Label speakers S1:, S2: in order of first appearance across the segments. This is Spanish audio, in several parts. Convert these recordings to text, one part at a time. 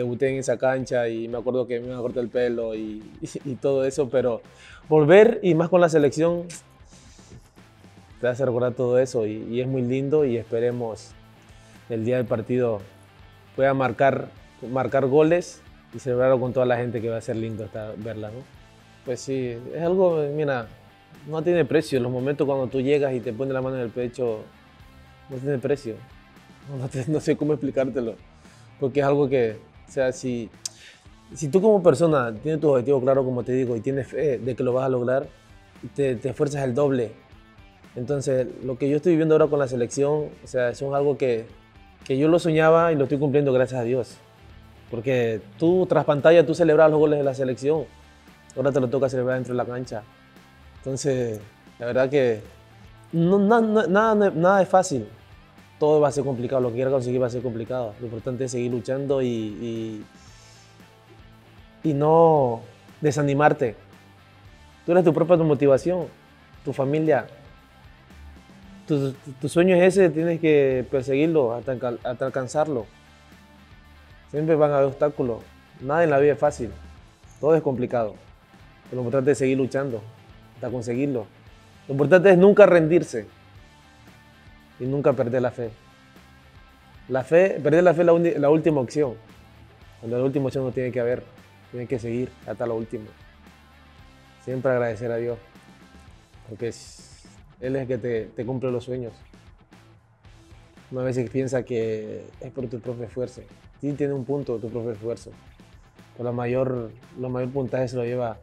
S1: debuté en esa cancha y me acuerdo que me iba a cortar el pelo y, y todo eso, pero volver y más con la selección te hace recordar todo eso y, y es muy lindo y esperemos el día del partido pueda marcar, marcar goles y celebrarlo con toda la gente que va a ser lindo estar, verla, ¿no? Pues sí, es algo, mira, no tiene precio. Los momentos cuando tú llegas y te pones la mano en el pecho, no tiene precio. No, te- no sé cómo explicártelo. Porque es algo que, o sea, si, si tú como persona tienes tu objetivo claro, como te digo, y tienes fe de que lo vas a lograr, te, te esfuerzas el doble. Entonces, lo que yo estoy viviendo ahora con la selección, o sea, es algo que, que yo lo soñaba y lo estoy cumpliendo gracias a Dios. Porque tú, tras pantalla, tú celebras los goles de la selección. Ahora te lo toca celebrar dentro de la cancha. Entonces, la verdad que no, na- na- nada, nada es fácil. Todo va a ser complicado. Lo que quieras conseguir va a ser complicado. Lo importante es seguir luchando y, y, no desanimarte. Tú eres tu propia motivación, tu familia. Tu, tu- sueño es ese, tienes que perseguirlo hasta, hasta alcanzarlo. Siempre van a haber obstáculos. Nada en la vida es fácil. Todo es complicado. Lo importante es seguir luchando hasta conseguirlo. Lo importante es nunca rendirse y nunca perder la fe. La fe, perder la fe es la, última opción. Cuando la última opción no tiene que haber, tiene que seguir hasta lo último. Siempre agradecer a Dios, porque Él es el que te, cumple los sueños. Una vez piensa que es por tu propio esfuerzo. Sí tiene un punto tu propio esfuerzo. Pero la mayor, lo mayor puntaje se lo lleva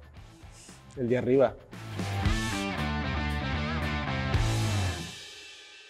S1: el de arriba.